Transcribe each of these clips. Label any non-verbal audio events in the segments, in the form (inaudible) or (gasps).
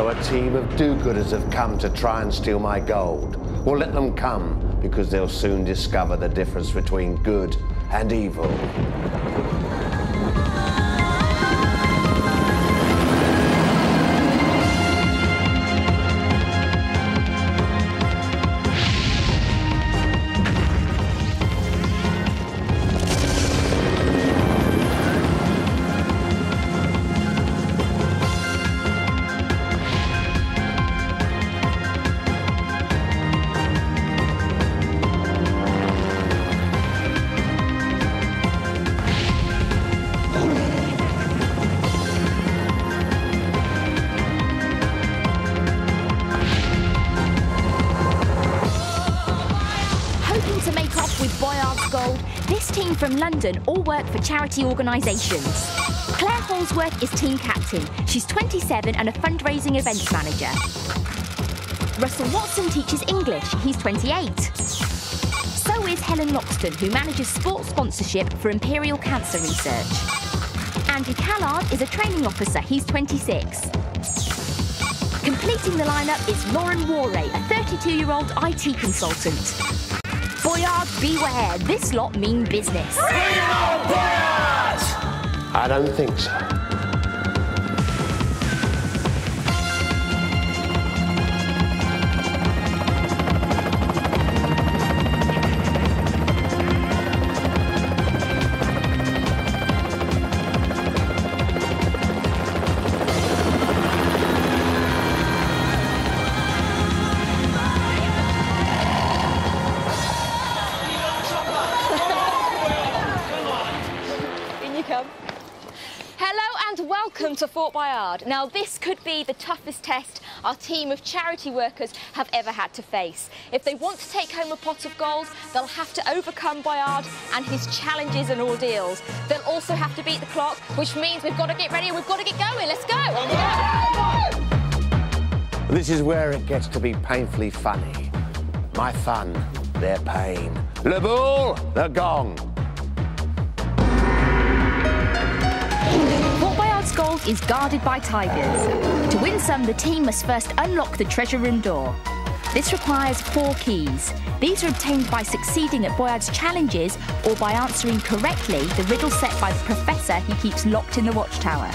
So a team of do-gooders have come to try and steal my gold. Well, let them come, because they'll soon discover the difference between good and evil. Charity organisations. Claire Holsworth is team captain. She's 27 and a fundraising events manager. Russell Watson teaches English. He's 28. So is Helen Loxton, who manages sports sponsorship for Imperial Cancer Research. Andy Callard is a training officer. He's 26. Completing the lineup is Lauren Warray, a 32-year-old IT consultant. Boyard, beware. This lot mean business. I don't think so. Boyard. Now, this could be the toughest test our team of charity workers have ever had to face. If they want to take home a pot of gold, they'll have to overcome Boyard and his challenges and ordeals. They'll also have to beat the clock, which means we've got to get ready and we've got to get going. Let's go. This is where it gets to be painfully funny. My fun, their pain. Le boule, the gong. Gold is guarded by tigers. To win some, the team must first unlock the treasure room door. This requires four keys. These are obtained by succeeding at Boyard's challenges or by answering correctly the riddle set by the professor he keeps locked in the watchtower.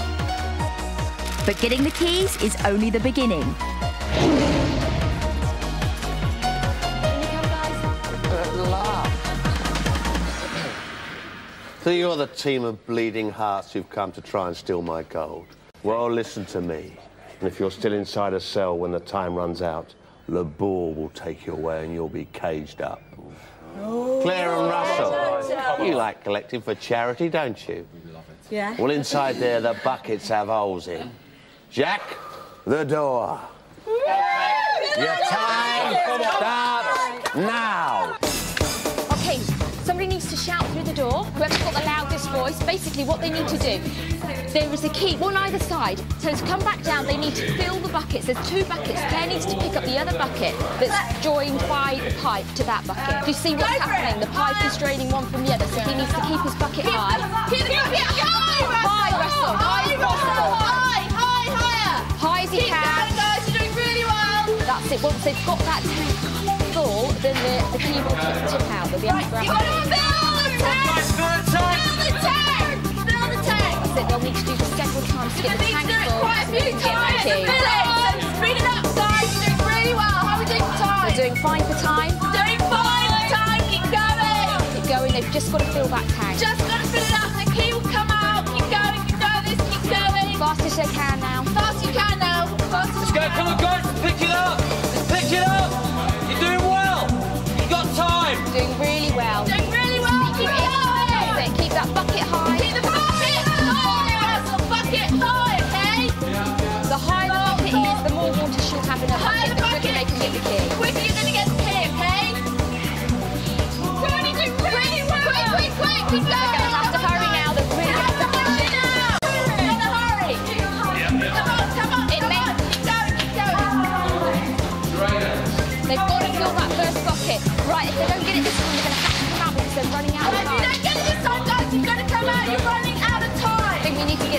But getting the keys is only the beginning. So you're the team of bleeding hearts who've come to try and steal my gold. Well, listen to me. And if you're still inside a cell when the time runs out, Le Boule will take you away and you'll be caged up. Claire and Russell, you like collecting for charity, don't you? Yeah. Well, inside there, the buckets have holes in. Jack, the door. Your time starts now. Basically what they need to do. There is a key, one either side. So to come back down, they need to fill the buckets. There's two buckets. Claire needs to pick up the other bucket that's joined by the pipe to that bucket. Do you see what's happening? The pipe is draining one from the other, so he needs to keep his bucket high. Keep the bucket high, High, Russell. High as possible. High, high, higher. High as you Keep can. going, guys. You're doing really well. That's it. Once they've got that tank full, then the, the key will tip, out. They'll be able to grab You got to fill the it. They'll need to do this several times to get the You need tank to do it full. quite a few and get the times. key. Speed it up, guys. You're doing really well. How are we doing for time? They're doing fine for time. Doing fine for time. Keep going. Keep going. They've just got to fill that tank. Just got to fill it up. The key will come out. Keep going. Keep going. This. Keep going. Fast as they can now. Fast you can now. Fast as Let's go, come on guys, pick it up! Pick it up! You're doing well! You got time! Doing really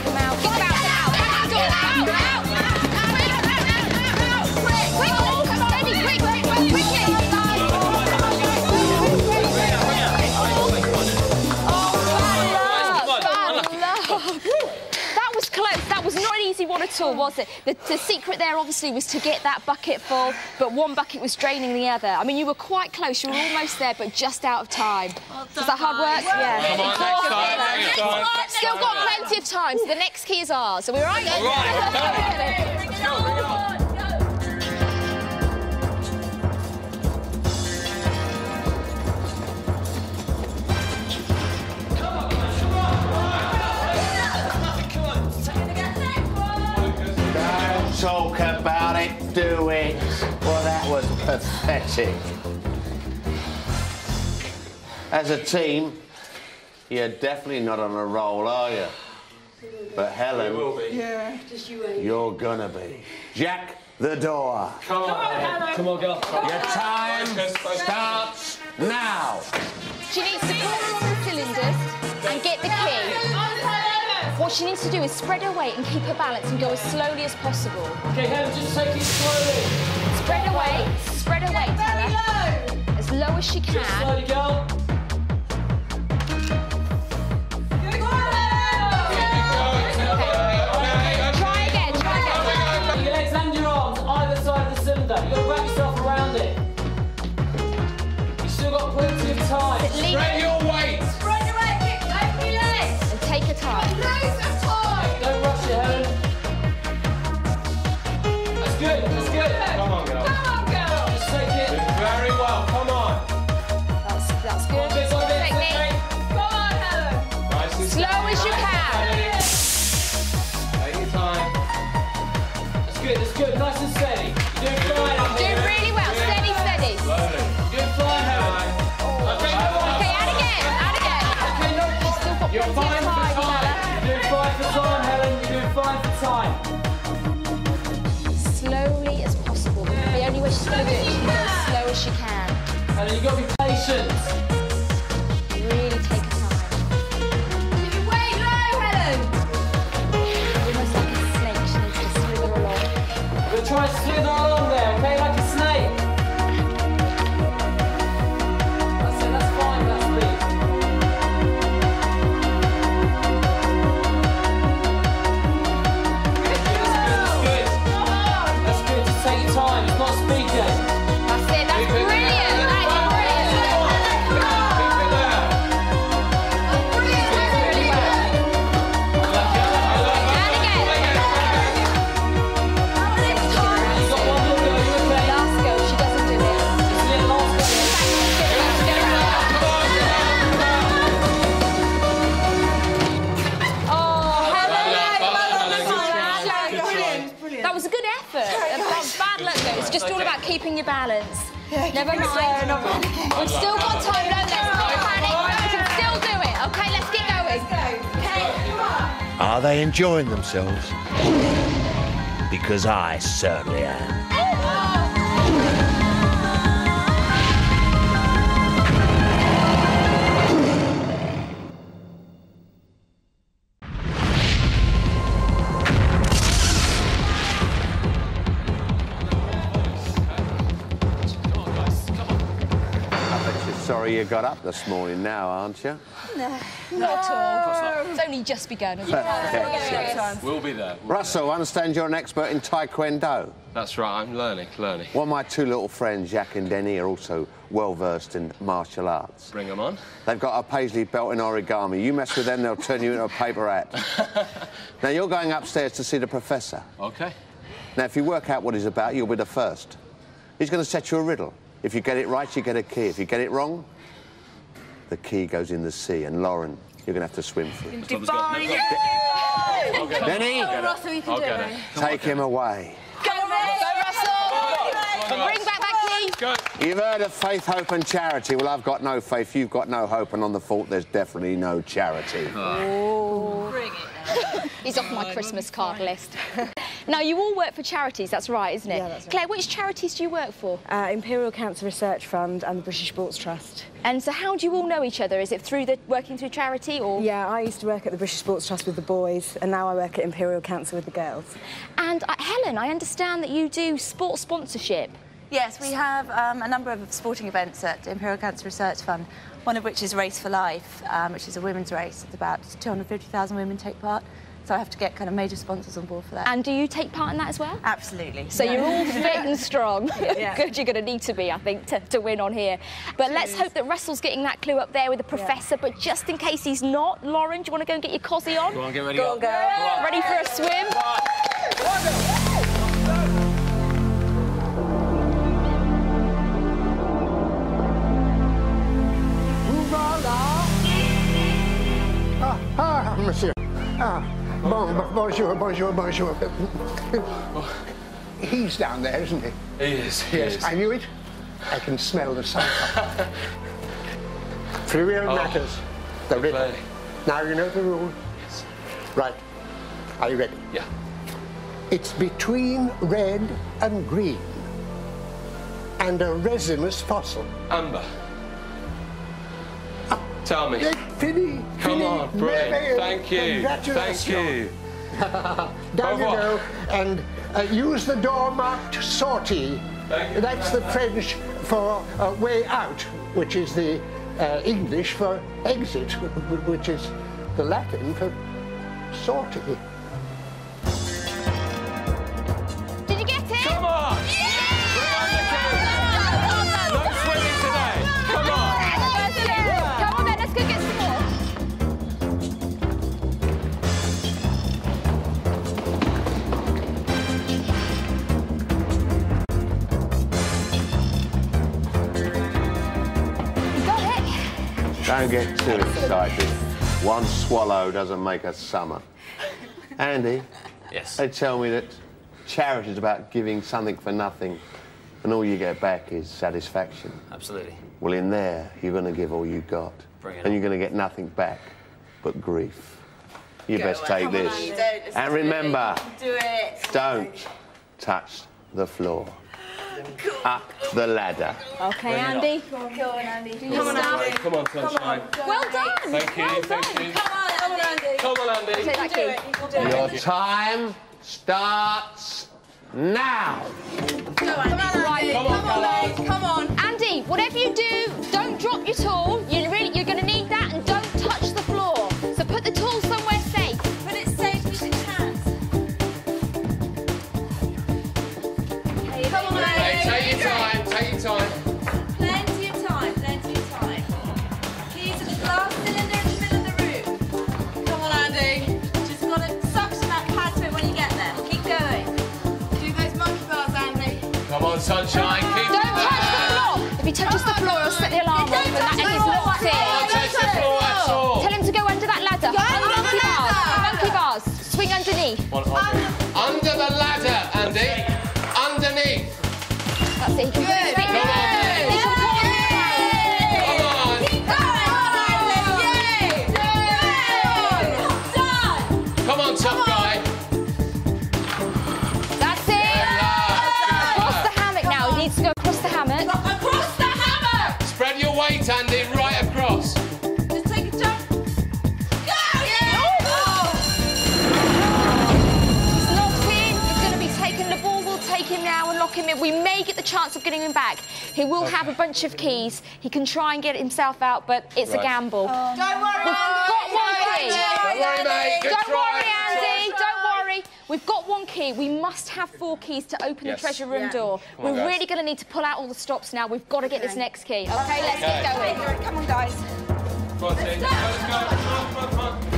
out, out, out, all, was it? The, the secret there obviously was to get that bucket full, but one bucket was draining the other. I mean, you were quite close, you were almost there, but just out of time. Was that hard work? Yeah. Come on, next time, next time. Still got plenty of time, so the next key is ours. Are we all right? All right. (laughs) Bring it talk about it, do it. Well, that was pathetic. As a team, you're definitely not on a roll, are you? But Helen, you will be yeah you're gonna be. Jack the door. Come on, Come on, girl. Your time starts now. She needs to What she needs to do is spread her weight and keep her balance and go as slowly as possible. Okay, Helen, just take it slowly. Spread her weight, spread her weight, tell her. As low as she can. Just slowly, girl. Helen, you've got to be patient. Never mind. We've still got time. No, let's not panic. We can still do it. Okay, let's get going. Are they enjoying themselves? Because I certainly am. Sorry you got up this morning now, aren't you? No. Not at all. It's only just begun. We'll be there. Russell, I understand you're an expert in Taekwondo. That's right. I'm learning, learning. Well, my two little friends, Jack and Denny, are also well versed in martial arts. Bring them on. They've got a paisley belt in origami. You mess with them, they'll turn you into a paper hat. (laughs) now, you're going upstairs to see the professor. Okay. Now, if you work out what he's about, you'll be the first. He's going to set you a riddle. If you get it right, you get a key. If you get it wrong, the key goes in the sea. And Lauren, you're going to have to swim for it. Define Denny, Russell, you can I'll do it. it. take him away. Go, Russell. Bring back that key. Go. You've heard of faith, hope, and charity. Well, I've got no faith, you've got no hope, and on the fault, there's definitely no charity. Oh. Bring it He's off my Christmas card list. (laughs) now, you all work for charities, that's right, isn't it? Yeah, that's right. Claire, which charities do you work for? Uh, Imperial Cancer Research Fund and the British Sports Trust. And so, how do you all know each other? Is it through the working through charity or? Yeah, I used to work at the British Sports Trust with the boys, and now I work at Imperial Cancer with the girls. And uh, Helen, I understand that you do sports sponsorship. Yes, we have um, a number of sporting events at Imperial Cancer Research Fund, one of which is Race for Life, um, which is a women's race. It's about 250,000 women take part. So I have to get kind of major sponsors on board for that. And do you take part in that as well? Absolutely. So you're all fit and strong. (laughs) Yeah. (laughs) Good, you're going to need to be, I think, to, to win on here. But let's hope that Russell's getting that clue up there with the professor. But just in case he's not, Lauren, do you want to go and get your cosy on? Go on, get ready. Go on, girl. Ready for a swim? Ah, monsieur. Ah, bon, bon- bonjour, bonjour, bonjour. He's down there, isn't he? He is, he Yes, is. I knew it. I can smell the. Free (laughs) will Oh, matters. The river. play. Now you know the rule. Yes. Right. Are you ready? Yeah. It's between red and green. And a resinous fossil. Amber. Tell me. Finny, Come on, brilliant. Thank you. Thank you. (laughs) Down you go and uh, use the door marked sortie. That's the French for uh, way out, which is the uh, English for exit, wh- (laughs) wh- which is the Latin for sortie. Don't get too excited. One swallow doesn't make a summer. Andy, Yes. they tell me that charity is about giving something for nothing, and all you get back is satisfaction. Absolutely. Well, in there, you're going to give all you've got, Bring it and on. you're going to get nothing back but grief. You best take this. And remember, Do it. don't touch the floor. Up the ladder. Okay, Andy. Go on, Andy. Come on, Andy. Come on, sunshine. Well done. Thank you, well thank you. Come on, come on, Andy. Come on, Andy. Take that key. Your time starts now. Come on, Andy. Come on, Carlos. Come on. Andy, whatever you do, don't drop your tool. You really, you're going on, sunshine. Keep Don't touch the floor. If he touches the floor, he'll chance of getting him back. He will have a bunch of keys. He can try and get himself out, but it's a Right. gamble. Oh, Don't worry, We've got one key. Don't worry, mate. Good Don't try. worry, Andy. Don't worry. We've got one key. We must have four keys to open Yes. the treasure room Yeah. door. Come on, We're guys. really going to need to pull out all the stops now. We've got to get this next key. Okay, let's get going. Come on, guys. Come on, Tim. Let's go. Come on, come on. Come on,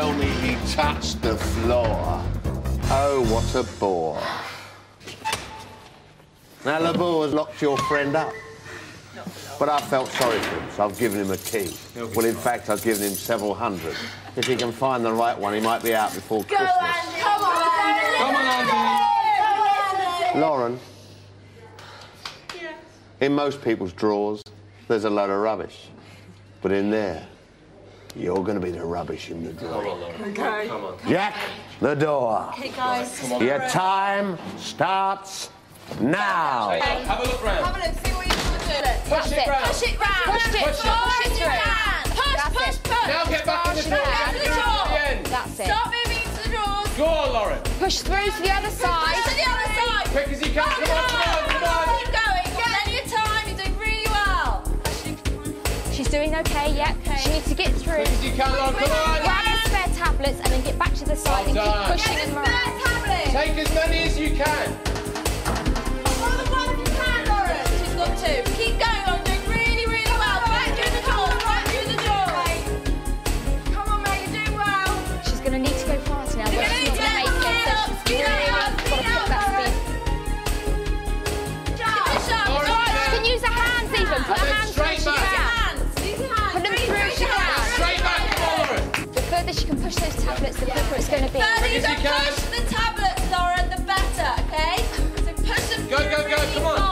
tell me he touched the floor. Oh, what a bore. Now, Labour has locked your friend up. But I felt sorry for him, so I've given him a key. Well, in fact, I've given him several hundred. If he can find the right one, he might be out before Christmas. Come on, Andy. Come on, Andy. Lauren, in most people's drawers, there's a load of rubbish. But in there, you're going to be the rubbish in the drawer. Okay. Come on. Jack, the door. Hey, guys. Your time starts now. Have a look round. Have a look. See what you want to do. Push it round. Push it round. Push it. Push it. Push it through. Push, push, push. Now get back in the Push door. back to the door. At the end. That's it. Start moving into the drawers. Go on, Lauren. Push through to the other side. To the other side. Quick as you can. Come on, come on, come on. Doing okay, yep. She needs to get through. As you can, Lauren. Come on. Grab the spare tablets and then get back to the side and keep pushing and tablet. Take as many as you can. Push those tablets, the quicker it's going to be. Further you as you can can. push the tablets, Lauren, the better, okay? So push them Go, through go, go, come on.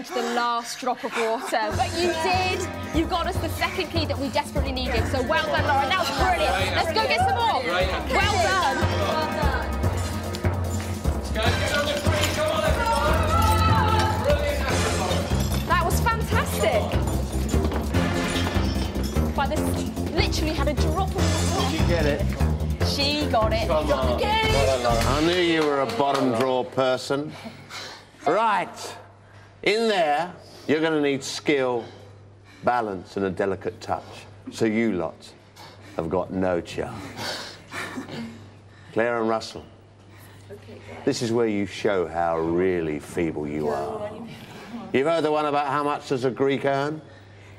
Literally onto the last drop of water, but you did. You got us the second key that we desperately needed. So well done, Lauren. That was brilliant. Let's go get some more. Great effort. Well done. Let's go. Get on the three. Come on, everyone. Brilliant effort, That was fantastic. But this literally had a drop of water. Did you get it? She got it. Come on. I knew you were a bottom drawer person. Right. In there, you're going to need skill, balance, and a delicate touch. So you lot have got no chance. Claire and Russell. This is where you show how really feeble you are. You've heard the one about how much does a Greek earn?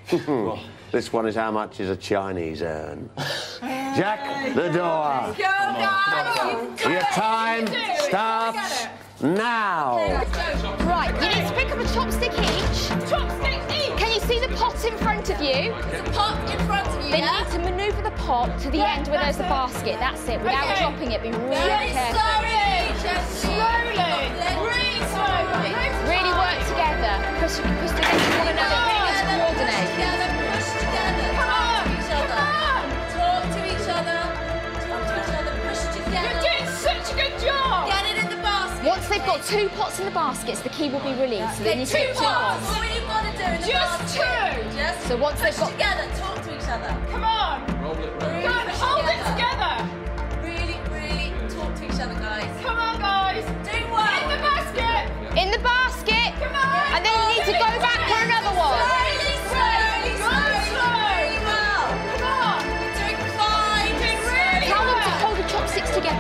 (laughs) this one is how much is a Chinese earn. Jack, the door. Go, guys. Your time starts now. Right, you need to pick up a chopstick each. Chopsticks each. Can you see the pot in front of you? There's a pot in front of you, Then you need to manoeuvre the pot to the Yeah, end where there's the basket. That's it, without Okay. dropping it. Be really Very careful. slowly. Just slowly. Really slowly. Really work together. Push, push against one another. Oh, really need to coordinate. Once they've got two pots in the baskets, the key will be released. So they need to two pots. pots. What you've got to do in the Just basket. two. Just So once push they've got- together. Talk to each other. Come on. Roll it. Really Go on, push hold it together. Really, really talk to each other, guys. Come on, guys. Doing well. In the basket. In the basket. Come on. And then you need to go back for another one.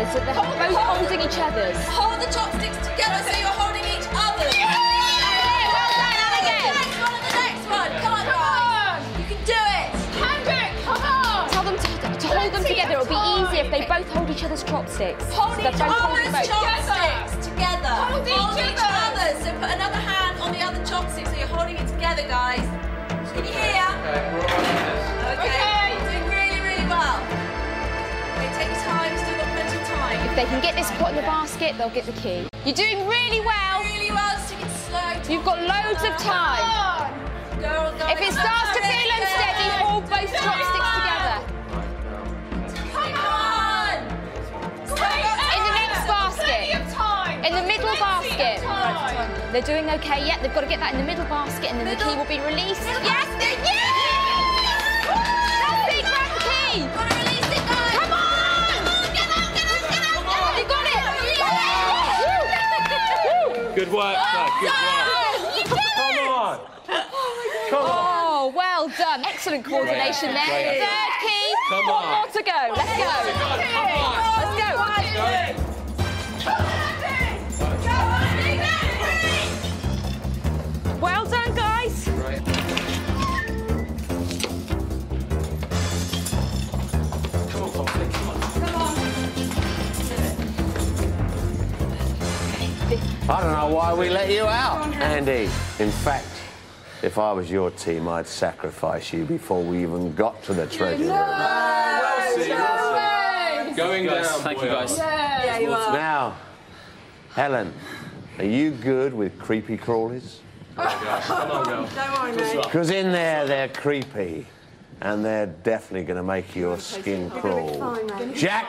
Chopsticks together so they're Hold both them. holding each other's. Hold the chopsticks together so you're holding each other's. well done, and again. The next one and the next one. Come on, Come on. You can do it. Can. Come on. Tell them to, to hold them together. It'll be easier if they both hold each other's chopsticks. Hold so each other's chopsticks together. Hold each other's. other's. So put another hand on the other chopstick so you're holding it together, guys. Can you hear? Okay, If they can get this pot in the basket, they'll get the key. You're doing really well. Really well. Just take it slow. You've got loads of time. Go, go. If it starts to feel unsteady, hold both chopsticks together. Come on. In the next basket. Plenty of time. In the middle basket. They're doing okay. Yet they've got to get that in the middle basket, and then the key will be released. Yes, they yes! That's it. Grab the key. Good work, sir. Good work. Come on. Oh Come on. Oh, oh, well done. Excellent coordination yeah. there. Third key. Come on! One more to go. Let's go. Come on. Let's go. Let's go. Well done, guys. I don't know why we let you out, Andy. In fact, if I was your team, I'd sacrifice you before we even got to the treasure room. Going Guys, down. thank you, guys. Yeah, you are. Now, Helen, are you good with creepy crawlies? Oh, Come on, girl. (laughs) Don't worry, mate. Because in there, they're creepy. And they're definitely going to make your skin crawl. Jack,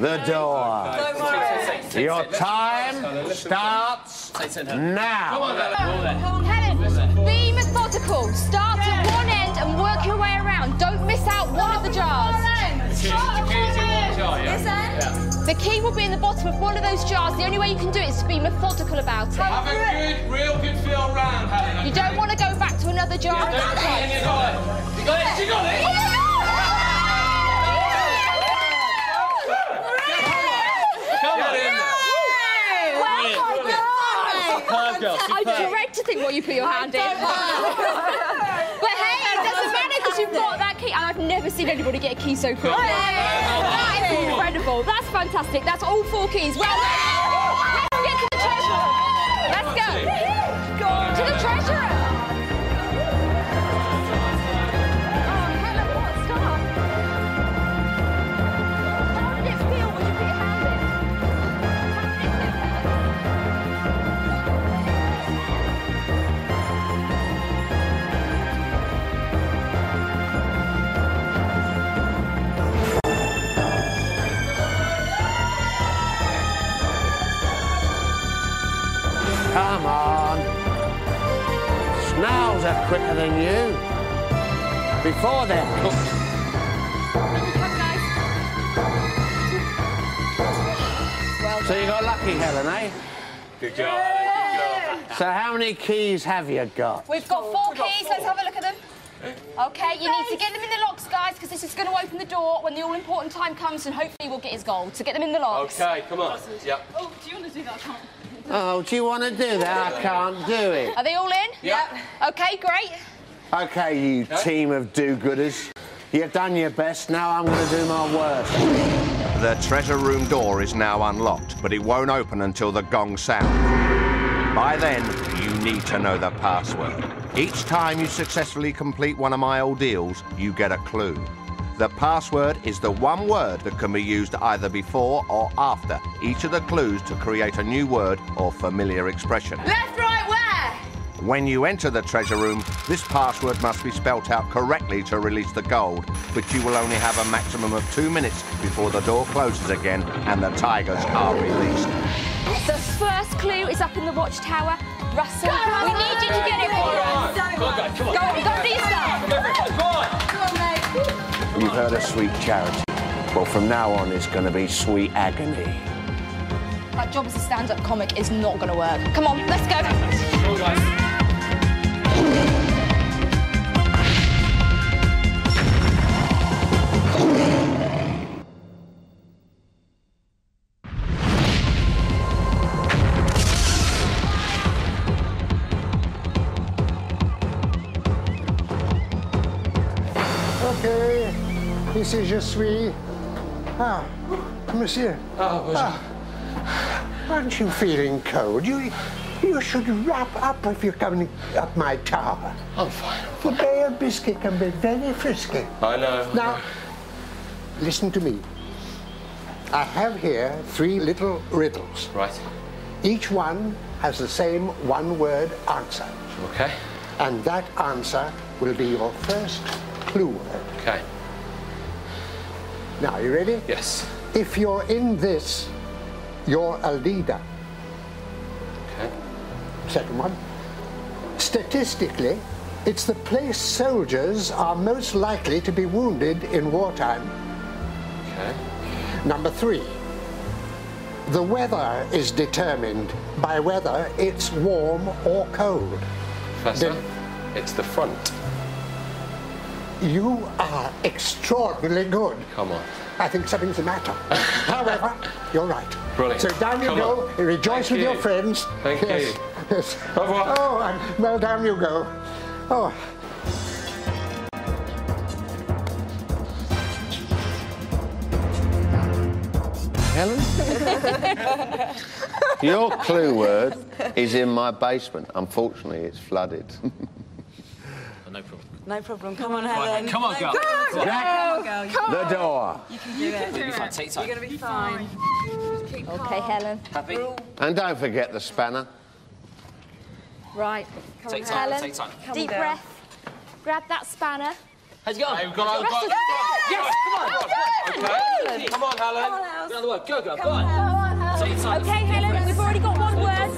the door. Your time starts now. Helen, be methodical. Start at one end and work your way around. Don't miss out one of the jars. The key will be in the bottom of one of those jars. The only way you can do it is to be methodical about it. Have a good, real good feel round, Helen. You don't want to go back to another jar. Don't be in your eye. You got it? You got it? Come on. Get in there. Superb, girl. I Superb. think what you put your hand in. (laughs) but hey, it doesn't matter because you've got that key. And I've never seen anybody get a key so quick. That is incredible. That's fantastic. That's all four keys. Well done. Let's get to the treasure. Let's go. To the treasure many keys have you got? We've got four keys. Let's have a look at them. Okay, you need to get them in the locks, guys, because this is going to open the door when the all-important time comes, and hopefully we'll get his gold. So get them in the locks. Okay, come on. Yep. Oh, do you want to do that? I can't. Oh, do you want to do that? I can't do it. Are they all in? Yep. Okay, great. Okay, you team of do-gooders. You've done your best, now I'm going to do my worst. The treasure room door is now unlocked, but it won't open until the gong sounds. By then, you need to know the password. Each time you successfully complete one of my ordeals, you get a clue. The password is the one word that can be used either before or after each of the clues to create a new word or familiar expression. Left, right, where? When you enter the treasure room, this password must be spelt out correctly to release the gold, but you will only have a maximum of two minutes before the door closes again and the tigers are released. The first clue is up in the watchtower. Russell, we need you to get it for us. Come on, guys, come on. Go on, go do your stuff. Go for it, guys. Come on. Come on, mate. You've heard of sweet charity. Well, from now on, it's going to be sweet agony. That job as a stand-up comic is not going to work. Come on, let's go. Come guys. Is je suis. Ah, monsieur. Oh, bonjour. Ah, aren't you feeling cold? You, you should wrap up if you're coming up my tower. I'm fine. The Bay of Biscuit can be very frisky. I know. Now, listen to me. I have here three little riddles. Right. Each one has the same one-word answer. Okay. And that answer will be your first clue word. Okay. Now, you ready? Yes. If you're in this, you're a leader. Okay. Second one. Statistically, it's the place soldiers are most likely to be wounded in wartime. Okay. Number three. The weather is determined by whether it's warm or cold. Faster. Then- It's the front. You are extraordinarily good. Come on. I think something's the matter. (laughs) However, you're right. Brilliant. So down you Come go. on. Rejoice Thank with your friends. Thank yes. you. Yes. Au revoir. Oh, and well, down you go. Oh. Helen? (laughs) Your clue word is in my basement. Unfortunately, it's flooded. (laughs) Oh, no problem. No problem. Come on, Helen. Come on, girl. Come on, Jack, girl. You the can- door. You can do it. You'll be fine. Take time. You're going to be fine. Okay, calm. Helen. Happy? And don't forget the spanner. Right. Come Take on, time. Helen. Take time. Come Deep on, breath. Grab that spanner. How's it going? Hey, we've got our- Rest of- Yes, come on. Okay. Come on, Helen. Come on, Helen. Get on the. Go. Come Go on, on. Helen. Take time. Okay, Helen, we've already got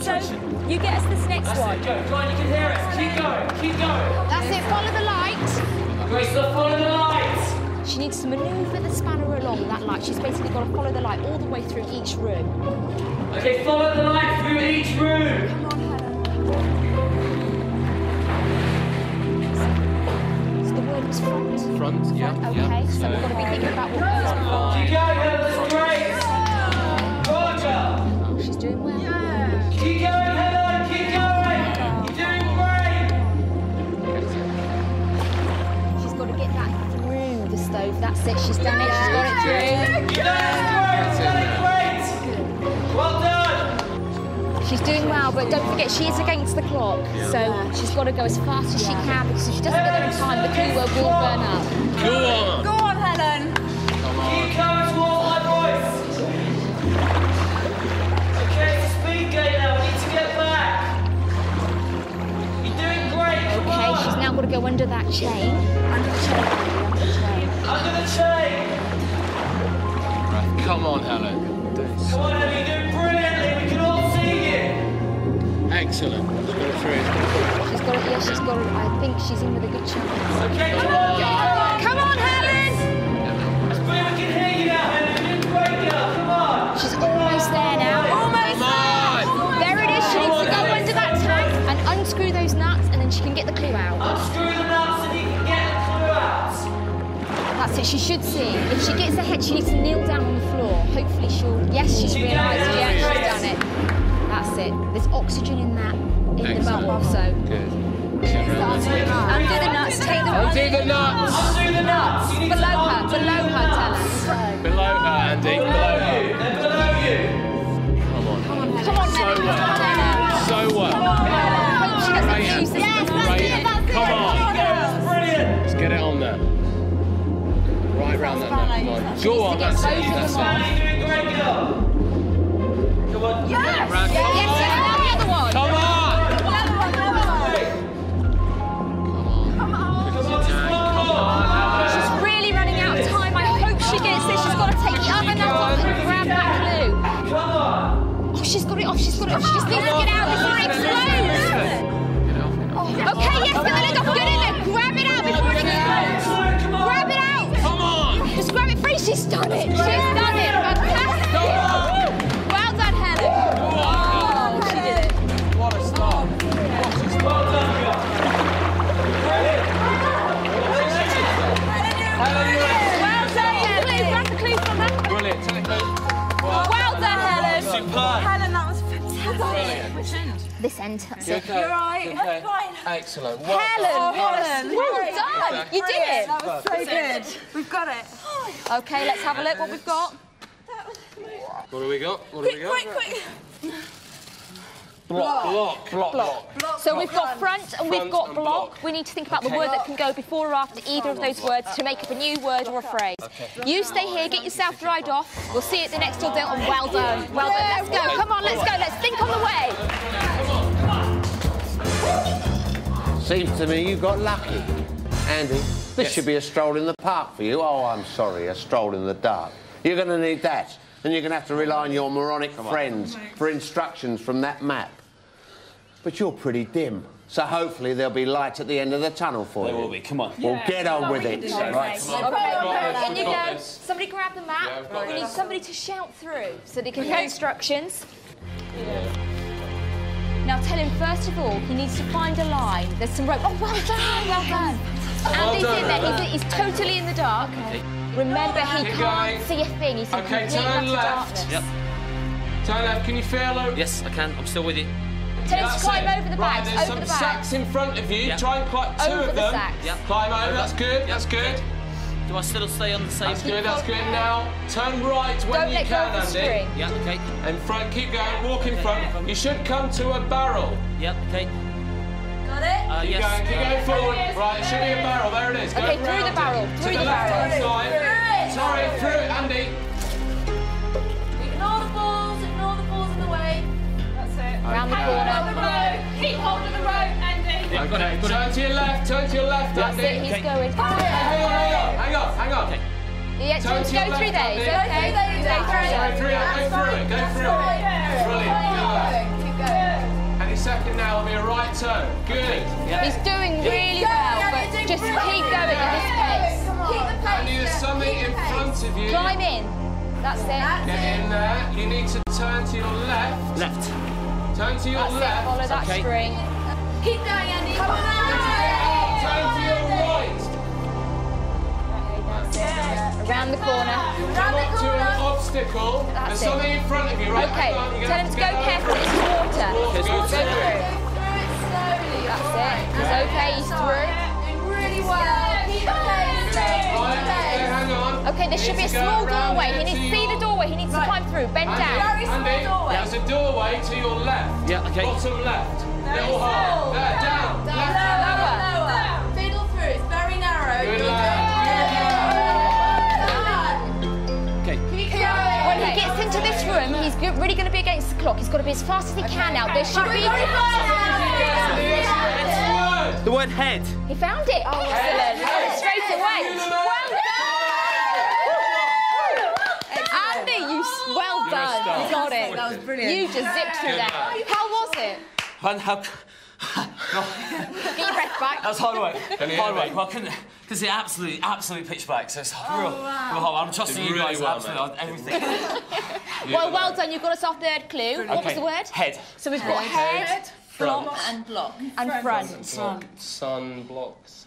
one so you get us this next That's one. it. Go. Come you can hear it. Keep going. Keep going. That's it, follow the light. Grace, look, follow the light. She needs to manoeuvre the spanner along that light. She's basically got to follow the light all the way through each room. Okay, follow the light through each room. Come on, Helen. So the word was front. Front, yeah. Okay, so we've got to be thinking about what goes before. Keep going, Helen. That's great. Go on, girl. Oh, she's doing well. Keep That's it. She's done it. She's got it through. You've done it great. You've done it great. Well done. She's doing well, but don't forget she is against the clock. So she's got to go as fast as she can because if she doesn't get there in time, the clue will burn up. Go on. Go on, Helen. Keep going towards my voice. Okay, it's a speed gate now. We need to get back. You're doing great. Come Okay, on. she's now got to go under that chain. Under the chain. Under the chain. Under the chain. Right, come on, Helen. Come on, Ellie. You're doing brilliantly. We can all see you. Excellent. Let's get it through. She's got it. Yeah, she's got it. I think she's in with a good chance. Okay, come on. Oh. Come on, She should see. If she gets ahead, she needs to kneel down on the floor. Hopefully, she'll. Yes, she's She realised. Yeah, she's done it. That's it. There's oxygen in that in the bubble. So Good. undo the nuts. Take the Undo the nuts. Undo the nuts. Below her. Below her. Tell her. Below her, Andy. Below her. Right round that on. Go on. That's it. That's it. Ellie, you're doing great, girl. Come on. Yes. Yes, and the other one. Come on. The other one, the other one. Come on. Come on. Good as you can. Come on, She's really running out of time. I hope she gets this. She's got to take the other nut off and grab that clue. Come on. Oh, she's got it off. She's got it off. She just needs to get out before it explodes. Okay, yes, get the lid off. Get in done it. She's done it. This end. you okay? You're right. Okay. Fine. Excellent. Well Helen, Helen. Oh, well done. You did it. That was so good. We've got it. (sighs) Okay, let's have a look what we've got. What do we got? What do we got? Quick, quick. Block. Block. Block. So we've got front and we've got and block. block. We need to think about the word that can go before or after either of those words to make up a new word or a phrase. You stay here, get yourself dried off. We'll see you at the next ordeal and well done. Well done. Let's go. Come on, let's go. Let's think on the way. Seems to me you got lucky. Andy, this Yes. should be a stroll in the park for you. Oh, I'm sorry, a stroll in the dark. You're going to need that. And you're going to have to rely on your moronic friends for instructions from that map. But you're pretty dim, so hopefully there'll be light at the end of the tunnel for There you. There will be. Come on. Well, get on with it. Okay, in you go. Somebody grab the map. I've got We need somebody to shout through so they can hear instructions. Now tell him first of all he needs to find a line. There's some rope. Oh, well done, well done. Andy's done, in there. He's, he's totally in the dark. Remember, he Keep can't going. see a thing. He's in Okay, complete turn left. darkness. Yep. Turn left. Can you feel it? Yes, I can. I'm still with you. Tell him to That's climb it. over the right, bags. There's over some the bags. sacks in front of you. Yeah. Try and climb two Over of the them. sacks. Yeah. Climb over. Over. That's good. That's good. Do I still stay on the same? That's good. That's good. Now turn right when Don't you let go can, of the Andy. string. Yeah. Okay. In front. Keep going. Walk in front. You should come to a barrel. Yeah. Okay. Got it? Uh, Keep yes. going. Keep going forward. Right. It should be a barrel. There it is. Go Okay, through the it. barrel, To through the the left-hand barrel. side. Through it. Sorry, through it, Andy. Ignore the balls, ignore the balls in the way. That's it. Round the Hang corner. on the rope. Keep hold of the rope, Andy. Yeah, got it. Got Turn it. to your left. Turn to your left, That's Andy. it. He's Okay. going. Hang on, hang on, hang on, hang on. Okay. Yeah, do to Turn go to through your left, Andy. okay? Go through there, Go go through Go through it, go through it, go through it. Brilliant, do that. Keep going. Any second now will be a right turn. Good. He's doing really well, but just keep going at this pace. Come on. Keep the pace. Andy, there's something in front of you. Climb in. That's it. Get in there. You need to turn to your left. Left. Turn to your That's it. Follow left. that Okay. string. Keep going, Andy. Come on, Turn to your. Around the corner. Come to an obstacle. That's There's it. something in front of you. Right, Okay, hang on, you're tell him to go carefully. It's water. Go through. That's it. He's okay. He's through. Doing really well. Keep the pace. Keep Right, the okay, pace. hang on. Okay, there should be a need to go small doorway. He needs to to see the doorway. He needs to climb through. Bend down. Very small Andy, doorway. there's a doorway to your left. Yeah, okay. Bottom left. Very Little small. down. Down. Lower, lower. Fiddle through. It's very narrow. Good You're lad. Okay. Keep going. When he gets into this room, he's really going to be against the clock. He's got to be as fast as he can out. There should be. The word head. He found it. Oh, excellent. Straight away. Well done. Andy, you well done. You got it. That was brilliant. You just zipped through that. How was it? And how? Get your breath back. That was hard work. Can you hard work. Well, I couldn't because it absolutely, absolutely pitch black. So it's oh, real, real hard. I'm trusting Did you really guys well, absolutely on everything. (laughs) Well, well done. You've got us our third clue. What was the word? Head. So we've got head, block, And block. and front. Sun blocks.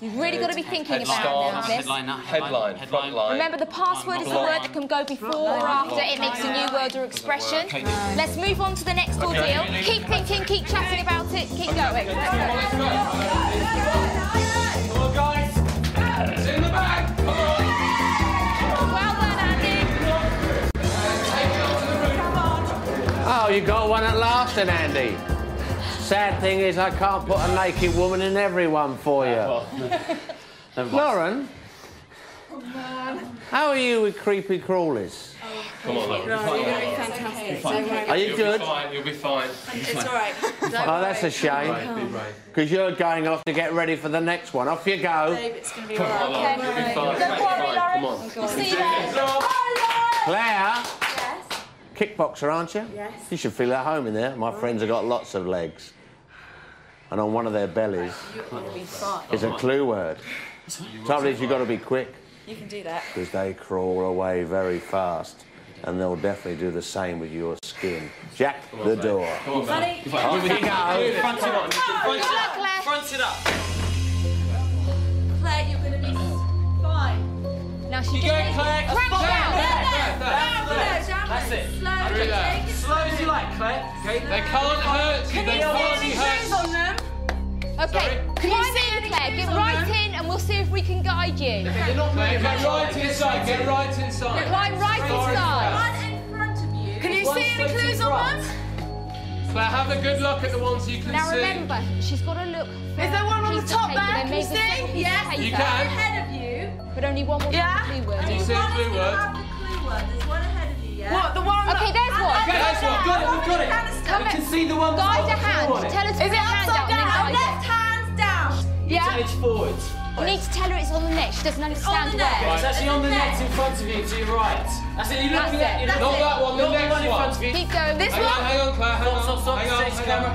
You've really got to be thinking Headline. about this. Headline. now, Headline. Front. Remember, the password is the word that can go before or after it makes a new word or expression. Let's move on to the next ordeal. Keep thinking, keep chatting about it, keep going. Come on, let's go. Come on, guys. It's in the bag. Come on. Well done, Andy. Take it onto the roof. Oh, you got one at last then, Andy. Sad thing is, I can't put a naked woman in everyone for you. Lauren, Man. how are you with creepy crawlies? Come on, look. Are you You'll good? be fine. You'll be fine. It's all right. Oh, that's a shame. Because you're going off to get ready for the next one. Off you go. It's going to be Come on, Lauren. You'll be fine. Don't worry, Fine. Come Lauren. on. See you later. Claire, Yes. kickboxer, aren't you? Yes. You should feel at home in there. My friends have got lots of legs. And on one of their bellies is a clue word. Trouble is, you've got to be quick You can do that. because they crawl away very fast. And they'll definitely do the same with your skin. Jack the door. Come on, Buddy. Off you go. Front it up. Front it up. Claire. Front it up. Claire, you're going to be fine. Now she You just go, Claire. Crank down. down. Down, down, down, down. That's it. Slowly, Do it Slow as you like, Claire. Okay. They can't hurt you. They can't hurt. on them. Okay, climb in, Claire. Get right in and we'll see if we can guide you. You're not Claire, get right inside. Get right inside. Climb right inside. One in front of you. Can you see any clues on one? Claire, have a good look at the ones you can Now see. Now remember, she's got to look. Is there one on the top paper. there? There Can you be a second see? piece of Yes. You can. Ahead of you. But only one will Yeah. have the clue word. Can you see a One clue gonna word? have the clue word. Yeah? What, the one Okay, there's one. Okay, there's one. Got it, we've got it. Come We can see the one Guide that's a hand. got Tell us Is with it your hand upside out and then down? Left hand down. Yeah. Edge forwards. You need to tell her it's on the net. She doesn't understand the net. where. It's actually on the net in front of you, to your right. That's it, you're looking at it, you're that's looking it. Not that one, the Not next one in front of you. Keep going. This Hang on, hang on, Claire. Hang Stop, stop, stop. Hang on, camera.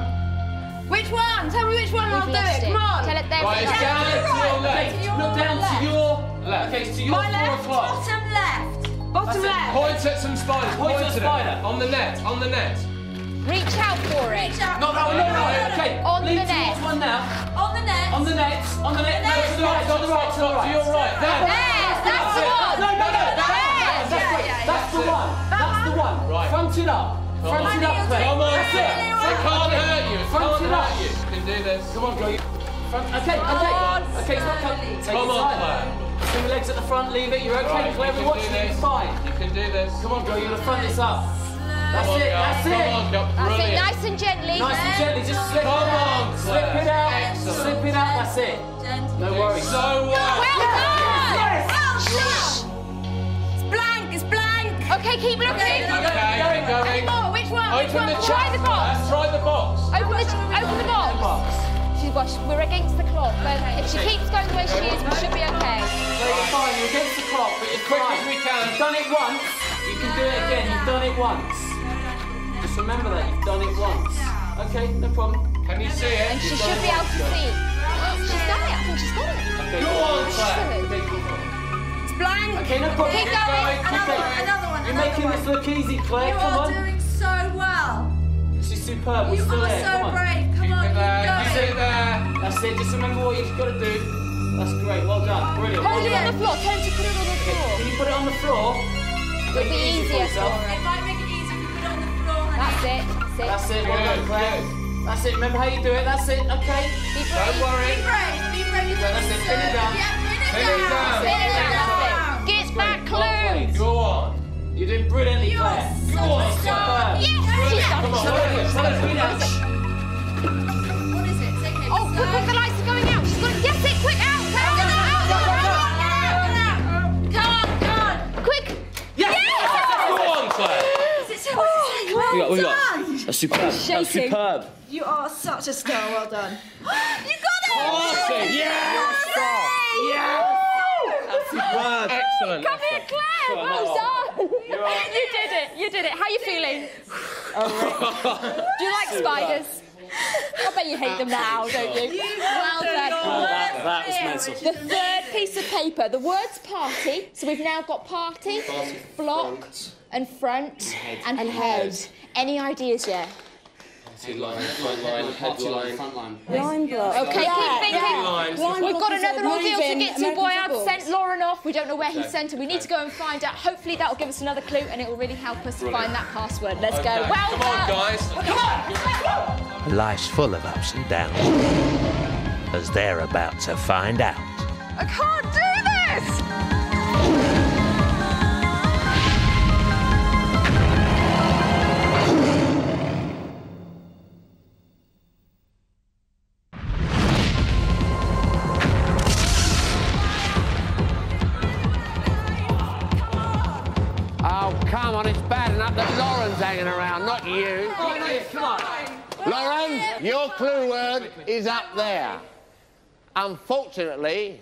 Which one? Tell me which one and I'll do lost it. Come on. Tell it there. Right, it's down to your left. Look down to your Left. Okay, to your My four left, o'clock. bottom left. Bottom left. Point at some spiders. Point at a spider. them. On the net. On the net. Reach out for it. Reach out. No, no, no, no. Okay. On lean the net. one now. On the net. On the net. On the net. No, to the right. To the right. To the right. To your right. There. There, that's the one. No, no, no. That's There. That's it. That's the one. That's the one. Right. Front it up. Front it up, Claire. Come on, That's it. It can't hurt you. It Front can't it up. hurt you. You can do this. Come on, girl. Front. Okay, okay. Okay, it's not coming. Take Come on, time. Claire. Two legs at the front, leave it. You're okay, Right, Claire. We're watching you. It's fine. You can do this. Come on, girl. You're gonna front this up. That's Come on, it. girl. That's Come it. on, girl. That's it, nice and gently. Nice and gently. Just slip Come it out. on, Slip it out. Excellent. Slip it out. That's it. Gentle. No worries. So uh, well. Well done. It's blank. It's blank. Okay, keep looking. Okay, Okay, keep going. Oh, which one? Which Open one? the Try the box. Let's try the box. Open the, open the box. She's, well, she- we're against the clock, but if she keeps going the way she is, we should be okay. So you're fine. You're against the clock, but you're Quick fine. as we can. You've done it once. You can do it again. You've done it once. Just remember that you've done it once. Okay, no problem. Can you see it? And she should be able to see. She's done it. I think she's got it. Okay, Go on, Claire. Okay, keep going. It's blank. Okay, no problem. Keep going. Another Okay. one. Another one. You're another making one. this look easy, Claire. You Come are doing so well. This is superb. We're You still are there. so Come on. brave. Come Keep on, it keep there. going. Keep it there. That's it. Just remember what you've got to do. That's great. Well done. Brilliant. Hold well it on the floor. Tell him to put it on the Okay. Can you put it on the floor? It'll Make be it easier yourself. for her. It might make it easier if you put it on the floor. honey. That's it. That's it. That's it. Well done, Claire. good. That's it. Remember how you do it. That's it. Okay. Be Don't worry. Be brave. Be brave. You're Yeah, that's it. Pin it down. Yeah, pin it Pin it down. down. Pin it down. Get that Well played. clue. Go on. You're doing brilliantly, You are Claire. such Go on, a superb. star. Yes, she's done Come it. on. What is it? Tell us, read out. What is it? It's okay. Oh, quick, quick, the lights are going out. She's got it. Yes, it, quick, out. Out, out, out, out, out. Come on, come on. Quick. Yes. Go on, Claire. Is it so well We got, we got. done. That's superb. That's Shaking. superb. You are such a star. Well done. (gasps) you got it. Awesome. Yeah. That's superb. Excellent. Come here, Claire. Well done. (laughs) You did it. You did it. How are you feeling? (laughs) Do you like spiders? I bet you hate them now, don't you? Well done. Oh, that, that was mental. The third piece of paper, the words party. So we've now got party, block, and front, and head. Any ideas yet? Line, front line, headline. Line block. Okay, keep thinking. Lines. We've got another ordeal to get to. American Boyard football. sent Lauren off. We don't know where he sent her. We need to go and find out. Hopefully that'll give us another clue and it will really help us find that password. Let's go. Okay, Well Come on, done. guys. Life's full of ups and downs, as they're about to find out. I can't do is up there. Unfortunately,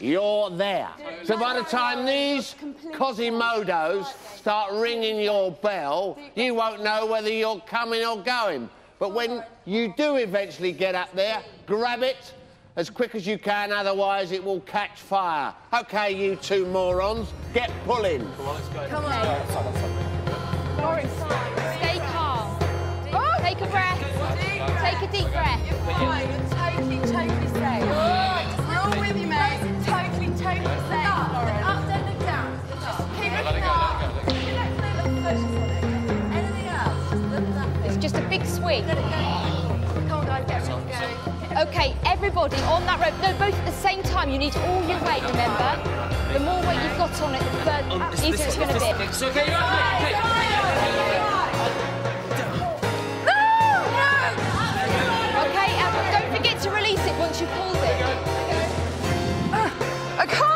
you're there. So by the time these Quasimodos start ringing your bell, you won't know whether you're coming or going. But when you do eventually get up there, grab it as quick as you can, otherwise it will catch fire. Okay, you two morons, get pulling. Come on. Lauren, stay calm. Take a breath. Take a deep breath. Right, you're totally, totally safe. We're all with you, mate. Totally, totally safe. Up, up, don't look down. Just keep looking up. Look at little push or something. Anything else? Just look It's just a big swing. Let it go. Come on, guys, get ready to go. Okay, everybody on that rope, no, both at the same time. You need all your weight, remember? The more weight you've got on it, the further easier it's going to be. To release it once you've pulled it. Ah, I can't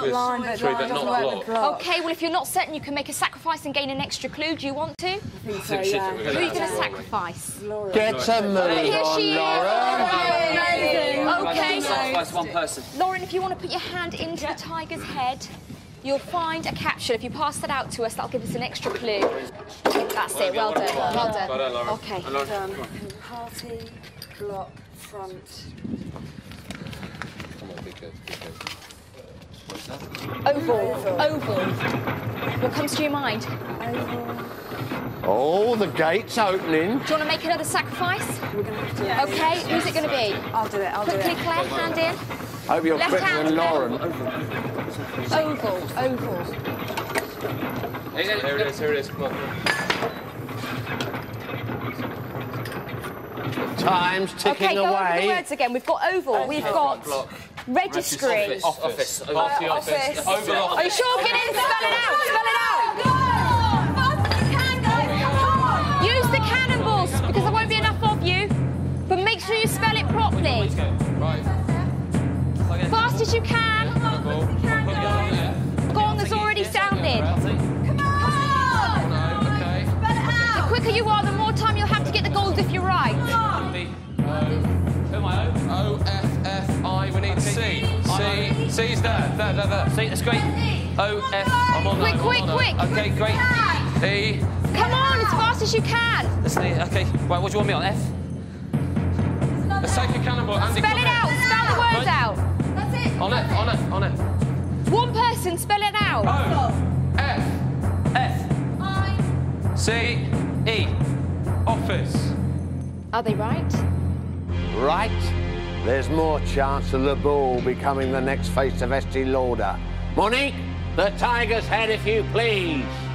Not with line, but three, line doesn't work with block. block. Okay, well, if you're not certain, you can make a sacrifice and gain an extra clue. Do you want to? I think so, think she- yeah. we're Who gonna are you going to to. sacrifice? Laura. Get a move Here on, she is. Lauren. Amazing. Okay. Sacrifice one person. Lauren, if you want to put your hand into the tiger's head, you'll find a capsule. If you pass that out to us, that'll give us an extra clue. That's it. Well done. Well done. Well done, Lauren. Okay. Well done. Done. Party, block, front. Come on, be good, be good. Oval. Oval. What comes to your mind? Oh, the gate's opening. Do you want to make another sacrifice? We're going to have to... Okay. Who's it going to be? I'll do it, I'll do Quickly, it. Claire, hand in. I Hope you're Left quicker hand, than Lauren. Oval. Oval. Here it is, here it is, come on. Time's ticking Okay, go over the words again. We've got oval. We've got registry. Office. Office. Party office. office. Overlock. Are you sure? Get in. Spell it out. Spell it out. Use the cannonballs because there won't be enough of you. But make sure you spell it properly. Right. Fast as you can. Ball. Put your arm there. Gong has already sounded. Okay. The quicker you are, the more time you'll have to get the goals if you're right. Who am C's there, there, there, there. See, that's great. O, F, I'm on Quick, that, quick, quick. Okay, great. E, Come on, as fast as you can. That's the, okay, right, what do you want me on? F? let's take a cannonball. Andy, Spell it out. Spell the words out. On it, on it, on it. One person, spell it out. O, F, F. C, E. Office. Are they right? Right. There's more chance of the bull becoming the next face of Estee Lauder. Monique, the tiger's head, if you please.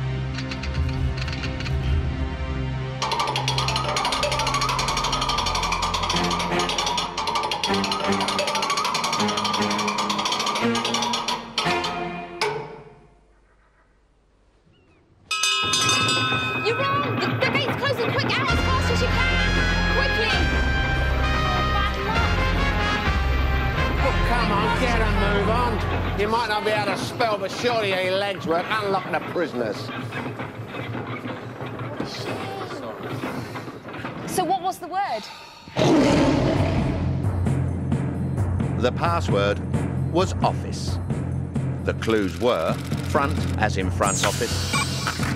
Prisoners. So what was the word? The password was office. The clues were front, as in front office,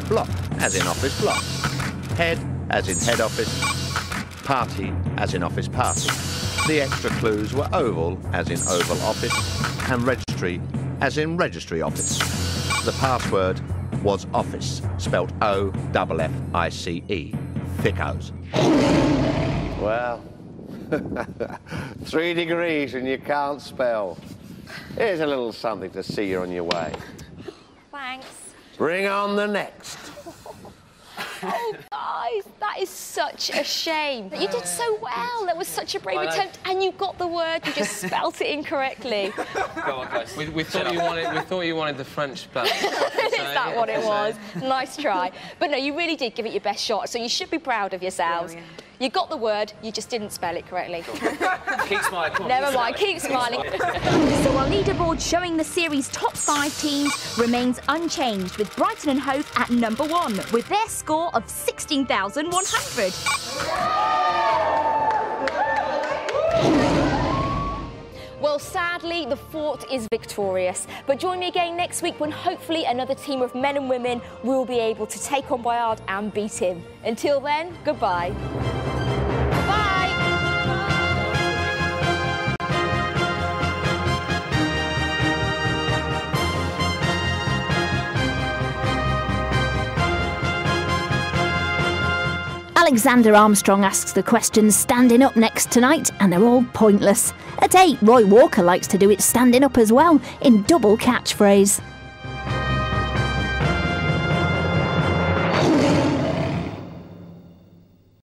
block, as in office block, head, as in head office, party, as in office party. The extra clues were oval, as in oval office, and registry, as in registry office. The password was office, spelt O double F I C E. Thickos. Well, (laughs) three degrees and you can't spell. Here's a little something to see you on your way. Thanks. Bring on the next. Oh, Guys, that is such a shame. You did so well. That was such a brave I attempt, and you got the word. You just spelt it incorrectly. (laughs) Go on, guys. We, we thought you wanted, we thought you wanted the French spell. (laughs) is that what it was? Nice try. But no, you really did give it your best shot, so you should be proud of yourselves. You got the word, you just didn't spell it correctly. Keep smiling. On, Never keep mind, keep smiling. (laughs) So our leaderboard showing the series' top five teams remains unchanged, with Brighton and Hove at number one, with their score of 16,100. Well, sadly, the fort is victorious. But join me again next week when hopefully another team of men and women will be able to take on Boyard and beat him. Until then, goodbye. Alexander Armstrong asks the questions standing up next tonight, and they're all pointless. At 8, Roy Walker likes to do it standing up as well, in double catchphrase.